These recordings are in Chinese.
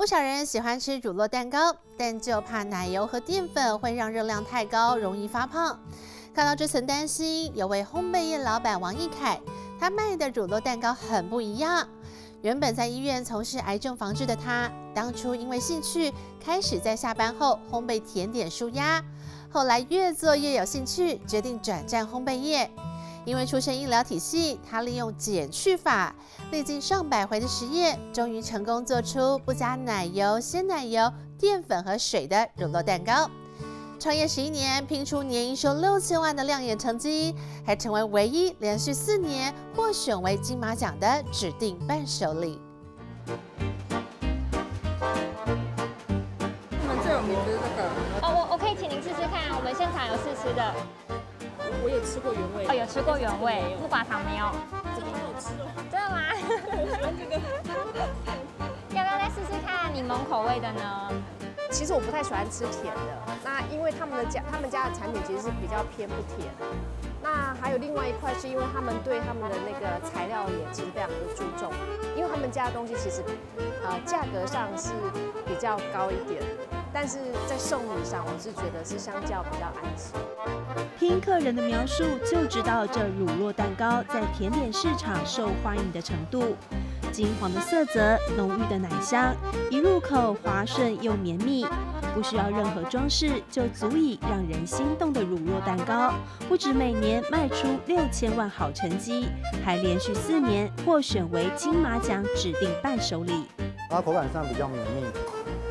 不少人喜欢吃乳酪蛋糕，但就怕奶油和淀粉会让热量太高，容易发胖。看到这层担心，有位烘焙业老板王义凯，他卖的乳酪蛋糕很不一样。原本在医院从事癌症防治的他，当初因为兴趣，开始在下班后烘焙甜点舒压。后来越做越有兴趣，决定转战烘焙业。因为出身医疗体系，他利用减去法，历经上百回的实验，终于成功做出不加奶油、鲜奶油、淀粉和水的乳酪蛋糕。创业十一年，拼出年营收六千万的亮眼成绩，还成为唯一连续四年获选为金马奖的指定伴手礼。我们最有名的那个，哦，我我可以请您试试看，我们现场有试吃的。我有吃过原味，哦，有吃过原味，木瓜糖没有。这个好吃哦，真的吗？我喜欢这个。要不要再试试看柠檬口味的呢？其实我不太喜欢吃甜的，那因为他们的家他们家的产品其实是比较偏不甜。那还有另外一块是因为他们对他们的那个材料也其实非常的注重，因为他们家的东西其实呃价格上是比较高一点，但是在送礼上我是觉得是相较比较安心。听客人的描述就知道这乳酪蛋糕在甜点市场受欢迎的程度。金黄的色泽，浓郁的奶香，一入口滑顺又绵密，不需要任何装饰就足以让人心动的乳酪蛋糕，不止每年卖出六千万好成绩，还连续四年获选为金马奖指定伴手礼。它口感上比较绵密，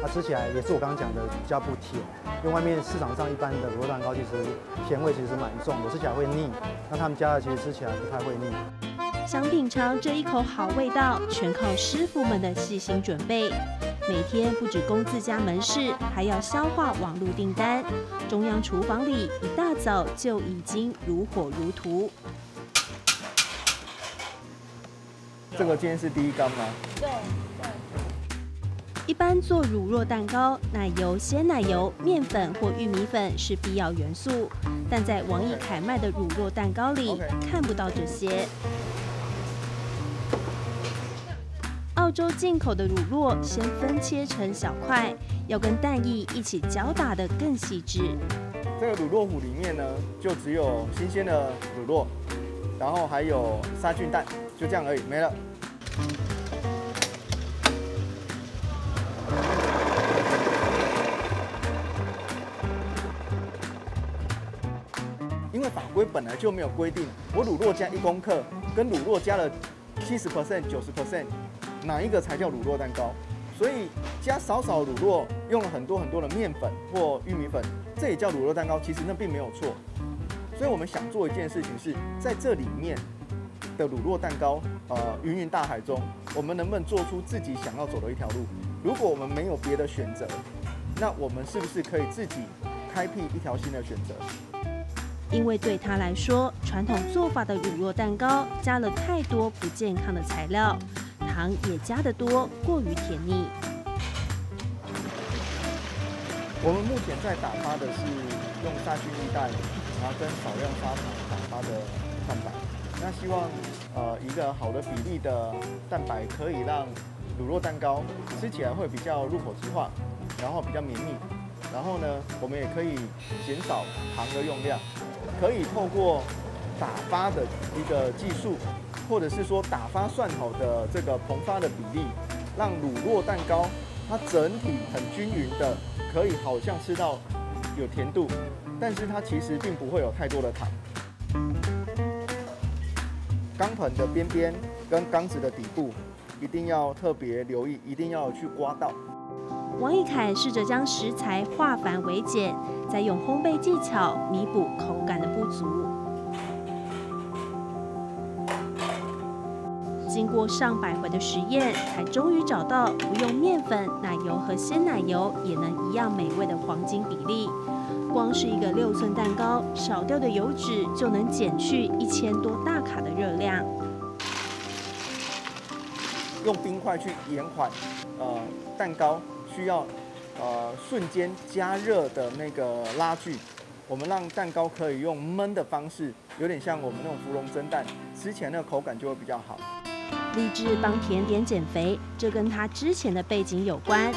它吃起来也是我刚刚讲的比较不甜，因为外面市场上一般的乳酪蛋糕其实甜味其实蛮重的，吃起来会腻。那他们家的其实吃起来不太会腻。想品尝这一口好味道，全靠师傅们的细心准备。每天不止供自家门市，还要消化网络订单。中央厨房里一大早就已经如火如荼。这个今天是第一缸吗？对。一般做乳酪蛋糕，奶油、鲜奶油、面粉或玉米粉是必要元素，但在王义凯卖的乳酪蛋糕里看不到这些。澳洲进口的乳酪先分切成小块，要跟蛋液一起搅打的更细致。这个乳酪糊里面呢，就只有新鲜的乳酪，然后还有杀菌蛋，就这样而已，没了。规本来就没有规定，我乳酪加一公克，跟乳酪加了七十 percent、九十 percent，哪一个才叫乳酪蛋糕？所以加少少乳酪，用了很多很多的面粉或玉米粉，这也叫乳酪蛋糕。其实那并没有错。所以我们想做一件事情是，在这里面的乳酪蛋糕，呃，芸芸大海中，我们能不能做出自己想要走的一条路？如果我们没有别的选择，那我们是不是可以自己开辟一条新的选择？因为对他来说，传统做法的乳酪蛋糕加了太多不健康的材料，糖也加得多，过于甜腻。我们目前在打发的是用杀菌鸡蛋，然后跟少量砂糖打发的蛋白。那希望呃一个好的比例的蛋白可以让乳酪蛋糕吃起来会比较入口即化，然后比较绵密。然后呢，我们也可以减少糖的用量。可以透过打发的一个技术，或者是说打发蒜头的这个膨发的比例，让乳酪蛋糕它整体很均匀的，可以好像吃到有甜度，但是它其实并不会有太多的糖。钢盆的边边跟缸子的底部一定要特别留意，一定要去刮到。王义凯试着将食材化繁为简，再用烘焙技巧弥补口感的不足。经过上百回的实验，才终于找到不用面粉、奶油和鲜奶油也能一样美味的黄金比例。光是一个六寸蛋糕，少掉的油脂就能减去一千多大卡的热量。用冰块去延缓，呃，蛋糕需要呃瞬间加热的那个拉锯，我们让蛋糕可以用焖的方式，有点像我们那种芙蓉蒸蛋，吃起来那个口感就会比较好。立志帮甜点减肥，这跟他之前的背景有关。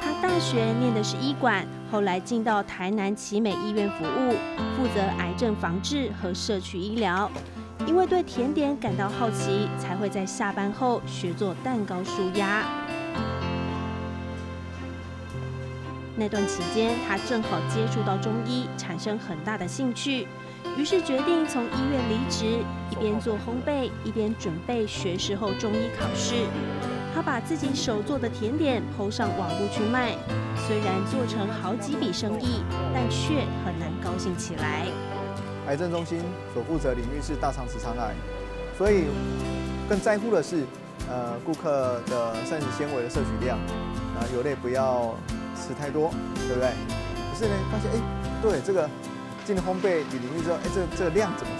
他大学念的是医管，后来进到台南奇美医院服务，负责癌症防治和社区医疗。因为对甜点感到好奇，才会在下班后学做蛋糕舒压。那段期间，他正好接触到中医，产生很大的兴趣。于是决定从医院离职，一边做烘焙，一边准备学士后中医考试。他把自己手做的甜点抛上网络去卖，虽然做成好几笔生意，但却很难高兴起来。癌症中心所负责领域是大肠直肠癌，所以更在乎的是，呃，顾客的膳食纤维的摄取量，啊，油类不要吃太多，对不对？可是呢，发现哎，对这个。进了烘焙领域之后，哎，这这个量怎么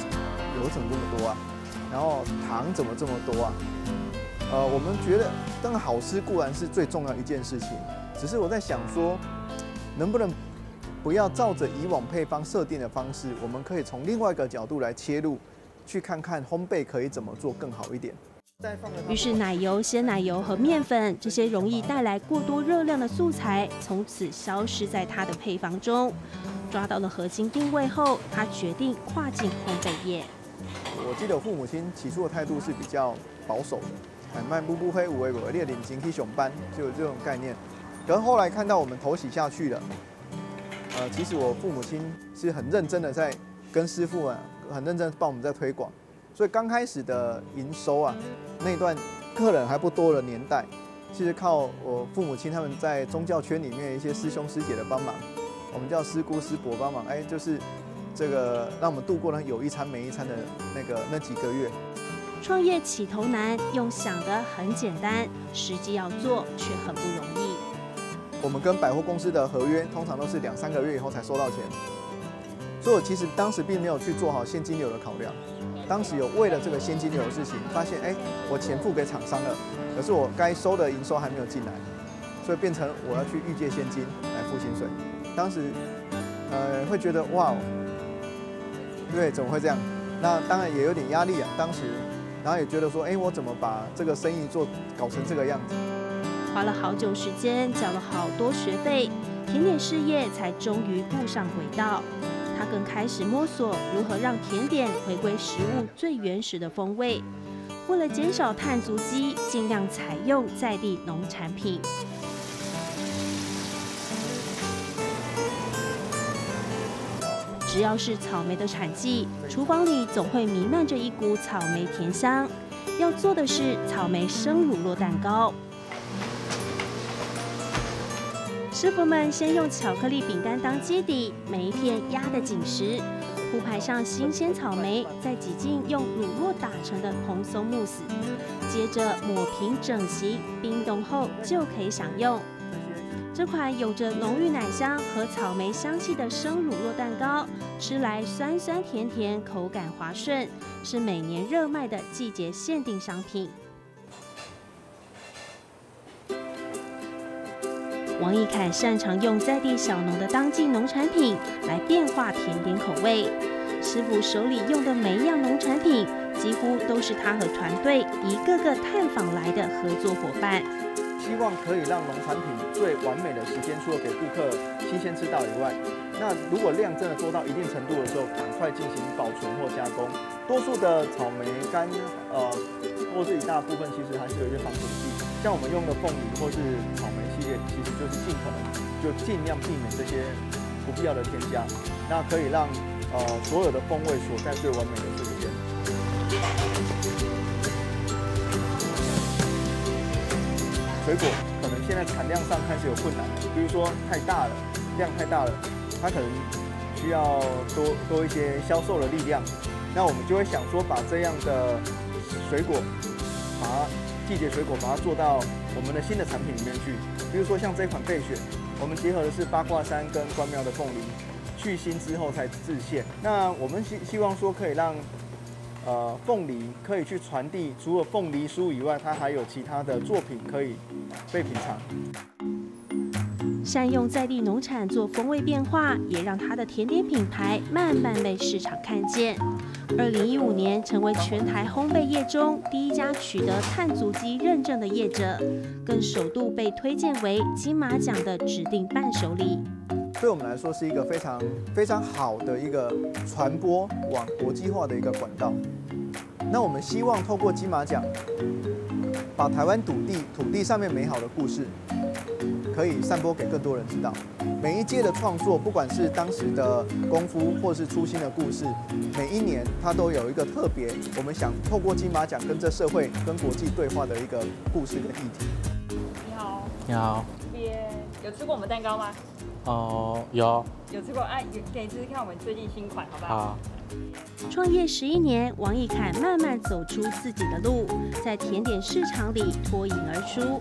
油怎么这么多啊？然后糖怎么这么多啊？呃，我们觉得当然好吃固然是最重要一件事情，只是我在想说，能不能不要照着以往配方设定的方式，我们可以从另外一个角度来切入，去看看烘焙可以怎么做更好一点。于是奶油、鲜奶油和面粉这些容易带来过多热量的素材，从此消失在它的配方中。抓到了核心定位后，他决定跨境烘焙业。我记得父母亲起初的态度是比较保守的，哎，卖不不黑五为五列领金 K 熊班，就有这种概念。可是后来看到我们投洗下去了，呃，其实我父母亲是很认真的在跟师傅啊，很认真帮我们在推广。所以刚开始的营收啊，那段客人还不多的年代，其实靠我父母亲他们在宗教圈里面一些师兄师姐的帮忙。我们叫师姑师伯帮忙，哎，就是这个让我们度过了有一餐没一餐的那个那几个月。创业起头难，用想的很简单，实际要做却很不容易。我们跟百货公司的合约通常都是两三个月以后才收到钱，所以我其实当时并没有去做好现金流的考量。当时有为了这个现金流的事情，发现哎，我钱付给厂商了，可是我该收的营收还没有进来，所以变成我要去预借现金来付薪水。当时，呃，会觉得哇，对，怎么会这样？那当然也有点压力啊。当时，然后也觉得说，哎，我怎么把这个生意做搞成这个样子？花了好久时间，缴了好多学费，甜点事业才终于步上轨道。他更开始摸索如何让甜点回归食物最原始的风味。为了减少碳足迹，尽量采用在地农产品。只要是草莓的产季，厨房里总会弥漫着一股草莓甜香。要做的是草莓生乳酪蛋糕。师傅们先用巧克力饼干当基底，每一片压得紧实，铺排上新鲜草莓，再挤进用乳酪打成的蓬松慕斯，接着抹平整形，冰冻后就可以享用。这款有着浓郁奶香和草莓香气的生乳酪蛋糕，吃来酸酸甜甜，口感滑顺，是每年热卖的季节限定商品。王义凯擅长用在地小农的当季农产品来变化甜点口味，师傅手里用的每一样农产品，几乎都是他和团队一个个探访来的合作伙伴。希望可以让农产品最完美的时间，除了给顾客新鲜吃到以外，那如果量真的做到一定程度的时候，赶快进行保存或加工。多数的草莓干，呃，或是一大部分其实还是有一些防腐剂。像我们用的凤梨或是草莓系列，就尽量避免这些不必要的添加，那可以让呃所有的风味锁在最完美的瞬间。水果可能现在产量上开始有困难，比如说太大了，量太大了，它可能需要多多一些销售的力量。那我们就会想说，把这样的水果，把它季节水果把它做到我们的新的产品里面去。比如说像这款备选，我们结合的是八卦山跟关庙的凤梨，去腥之后才自现。那我们希希望说可以让。呃，凤梨可以去传递，除了凤梨酥以外，它还有其他的作品可以被品尝。善用在地农产做风味变化，也让它的甜点品牌慢慢被市场看见。二零一五年成为全台烘焙业中第一家取得碳足迹认证的业者，更首度被推荐为金马奖的指定伴手礼。对我们来说是一个非常非常好的一个传播往国际化的一个管道。那我们希望透过金马奖，把台湾土地土地上面美好的故事，可以散播给更多人知道。每一届的创作，不管是当时的功夫，或是初心的故事，每一年它都有一个特别，我们想透过金马奖跟这社会、跟国际对话的一个故事跟议题。你好，你好，这边有吃过我们蛋糕吗？哦、有，有吃过，哎、有给你吃吃看我们最近新款，好不好？好，创业十一年，王一凯慢慢走出自己的路，在甜点市场里脱颖而出。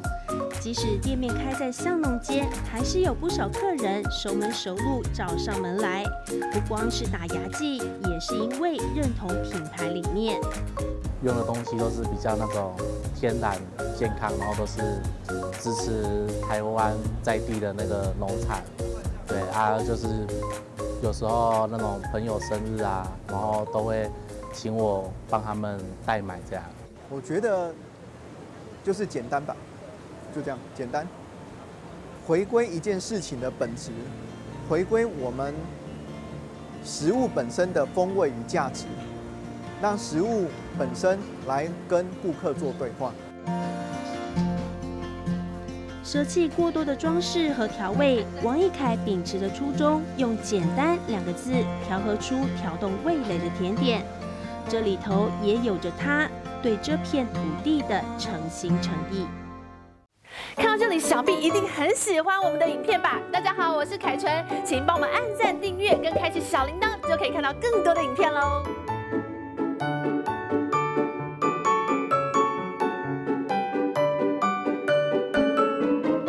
即使店面开在巷弄街，还是有不少客人熟门熟路找上门来。不光是打牙祭，也是因为认同品牌理念。用的东西都是比较那种天然健康，然后都是支持台湾在地的那个农产。对啊，就是有时候那种朋友生日啊，然后都会请我帮他们代买这样。我觉得就是简单吧，就这样简单。回归一件事情的本质，回归我们食物本身的风味与价值，让食物本身来跟顾客做对话。舍弃过多的装饰和调味，王一凯秉持着初衷，用简单两个字调和出挑动味蕾的甜点。这里头也有着他对这片土地的诚心诚意。看到这里，想必一定很喜欢我们的影片吧？大家好，我是凯纯，请帮我们按赞、订阅跟开启小铃铛，就可以看到更多的影片喽。